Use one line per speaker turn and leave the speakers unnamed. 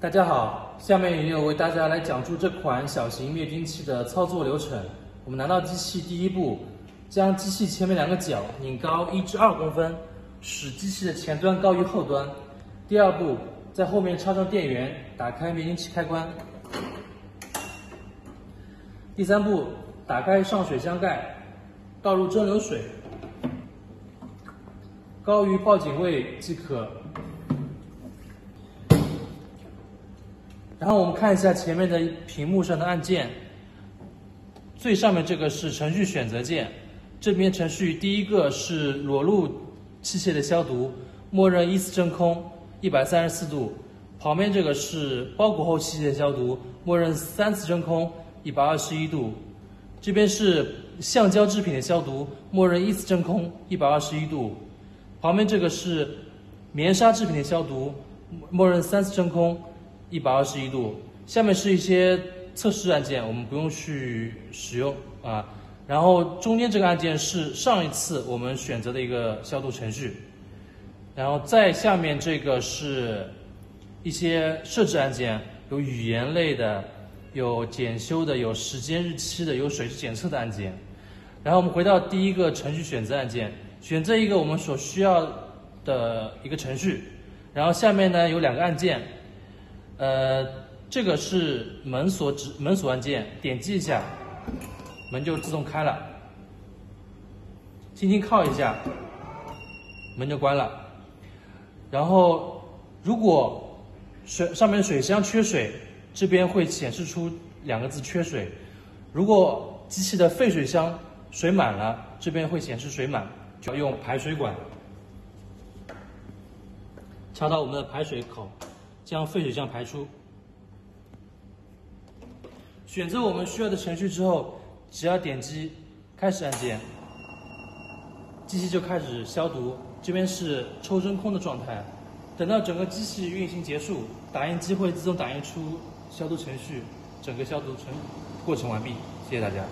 大家好，下面由我为大家来讲述这款小型灭菌器的操作流程。我们拿到机器，第一步，将机器前面两个角拧高一至二公分，使机器的前端高于后端。第二步，在后面插上电源，打开灭菌器开关。第三步，打开上水箱盖，倒入蒸馏水，高于报警位即可。然后我们看一下前面的屏幕上的按键，最上面这个是程序选择键，这边程序第一个是裸露器械的消毒，默认一次真空，一百三十四度；旁边这个是包裹后器械消毒，默认三次真空，一百二十一度；这边是橡胶制品的消毒，默认一次真空，一百二十一度；旁边这个是棉纱制品的消毒，默认三次真空。一百二十一度，下面是一些测试按键，我们不用去使用啊。然后中间这个按键是上一次我们选择的一个消毒程序，然后再下面这个是一些设置按键，有语言类的，有检修的，有时间日期的，有水质检测的按键。然后我们回到第一个程序选择按键，选择一个我们所需要的一个程序，然后下面呢有两个按键。呃，这个是门锁指门锁按键，点击一下，门就自动开了。轻轻靠一下，门就关了。然后，如果水上面水箱缺水，这边会显示出两个字“缺水”。如果机器的废水箱水满了，这边会显示水满，就要用排水管插到我们的排水口。将废水箱排出。选择我们需要的程序之后，只要点击开始按键，机器就开始消毒。这边是抽真空的状态。等到整个机器运行结束，打印机会自动打印出消毒程序，整个消毒程过程完毕。谢谢大家。